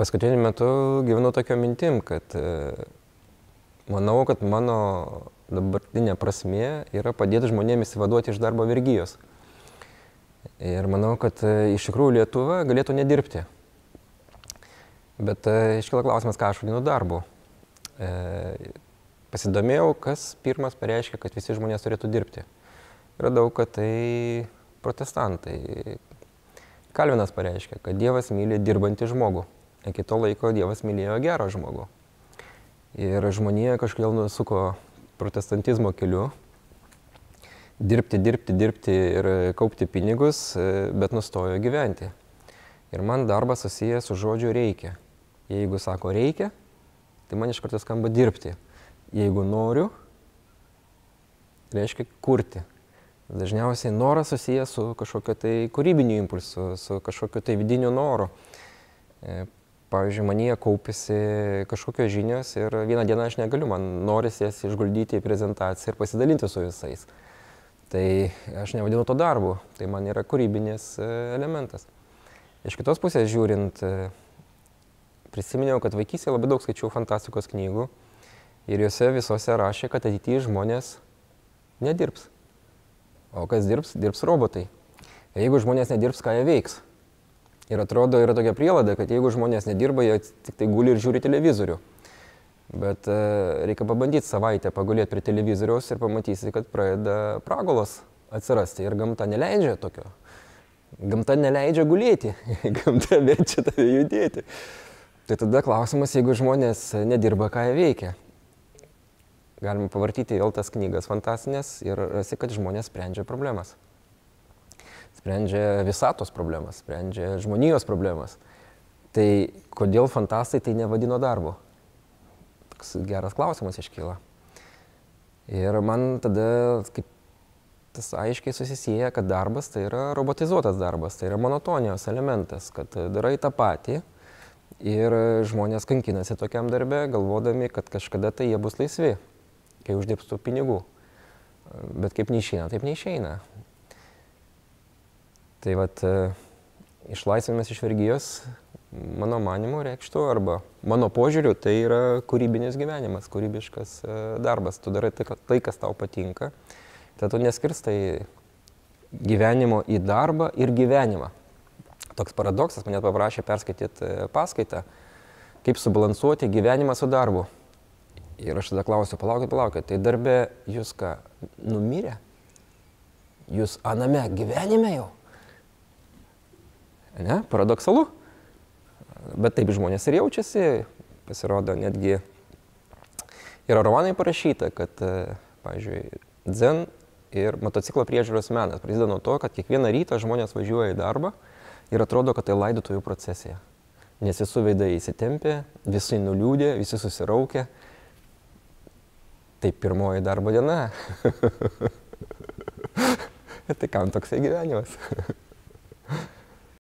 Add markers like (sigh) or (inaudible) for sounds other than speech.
paskutiniu metu gyvenu tokio mintim, kad e, manau, kad mano dabartinė prasme yra padėti žmonėms įsivaduoti iš darbo vergyjos. Ir manau, kad e, iš tikrųjų Lietuva galėtų nedirbti. Bet e, iškila klausimas, ką aš vadinu darbu. Pasidomėjau, kas pirmas pareiškia, kad visi žmonės turėtų dirbti. Radau, kad tai protestantai. Kalvinas pareiškia, kad Dievas myli dirbantį žmogų. Iki to laiko Dievas mylėjo gerą žmogų. Ir žmonija kažkodėl nusuko protestantizmo keliu. Dirbti, dirbti, dirbti ir kaupti pinigus, bet nustojo gyventi. Ir man darbas susijęs su žodžiu reikia. Jeigu sako reikia, tai man iš karto skamba dirbti. Jeigu noriu, reiškia kurti. Dažniausiai noras susijęs su kažkokiu tai kūrybiniu impulsu, su kažkokiu tai vidiniu noru. Pavyzdžiui, manyje kaupėsi kažkokios žinios ir vieną dieną aš negaliu, man norisi jas išguldyti į prezentaciją ir pasidalinti su visais. Tai aš nevadinu to darbu, tai man yra kūrybinis e, elementas. Iš kitos pusės žiūrint, e, prisiminiau, kad vaikystėje labai daug skaičiau fantastikos knygų ir juose visose rašė, kad ateityje žmonės nedirbs. O kas dirbs, dirbs robotai. Jeigu žmonės nedirbs, ką jie veiks? Ir atrodo, yra tokia prielada, kad jeigu žmonės nedirba, jie tik tai guli ir žiūri televizorių. Bet e, reikia pabandyti savaitę pagulėti prie televizoriaus ir pamatysi, kad pradeda pragolos atsirasti ir gamta neleidžia tokio. Gamta neleidžia gulėti, (laughs) gamta verčia tave judėti. Tai tada klausimas, jeigu žmonės nedirba, ką jie veikia. Galime pavartyti vėl tas knygas fantastinės ir rasi, kad žmonės sprendžia problemas sprendžia visatos problemas, sprendžia žmonijos problemas. Tai kodėl fantastai tai nevadino darbu? Toks geras klausimas iškyla. Ir man tada kaip tas aiškiai susisieja, kad darbas tai yra robotizuotas darbas, tai yra monotonijos elementas, kad darai tą patį ir žmonės kankinasi tokiam darbė, galvodami, kad kažkada tai jie bus laisvi, kai uždirbs tų pinigų. Bet kaip neišeina, taip neišeina. Tai vat e, išlaisvinimas iš vergyjos, mano manimu, reikštų, arba mano požiūriu, tai yra kūrybinis gyvenimas, kūrybiškas e, darbas. Tu darai tai, tai kas tau patinka. Tai tu neskirstai gyvenimo į darbą ir gyvenimą. Toks paradoksas, mane paprašė perskaityti e, paskaitą, kaip subalansuoti gyvenimą su darbu. Ir aš tada klausiu, palaukit, palaukit, tai darbė jūs ką, numirė? Jūs aname gyvenime jau? Ne? Paradoksalu. Bet taip žmonės ir jaučiasi. Pasirodo, netgi yra romanai parašyta, kad, e, pavyzdžiui, dzen ir motociklo priežiūros menas prasideda nuo to, kad kiekvieną rytą žmonės važiuoja į darbą ir atrodo, kad tai laidotųjų procesija. Nes visų veidai įsitempė, visi nuliūdė, visi susiraukė. Tai pirmoji darbo diena. (laughs) tai kam toksai gyvenimas? (laughs)